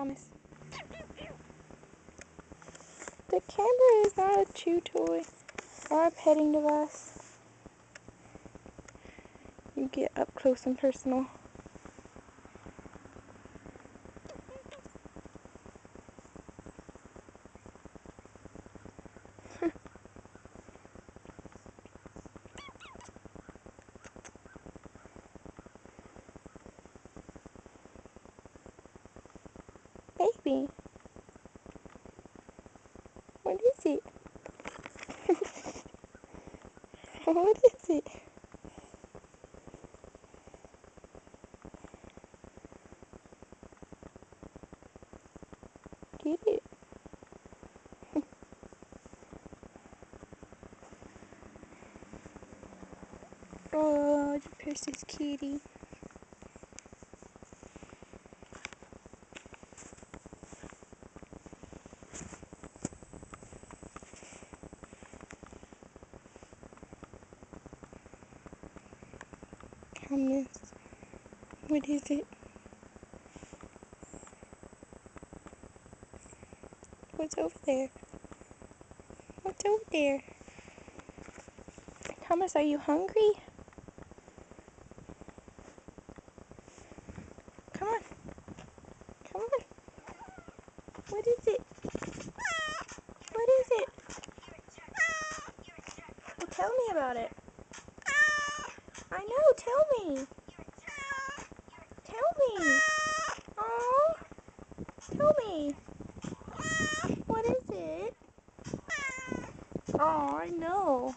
Thomas. The camera is not a chew toy or a petting device. You get up close and personal. Baby. What is it? what is it? Get it. oh, the precious kitty. Thomas, what is it? What's over there? What's over there? Thomas, are you hungry? Come on. Come on. What is it? What is it? Well, tell me about it. Me. Tell me. Oh, tell me. What is it? Oh, I know.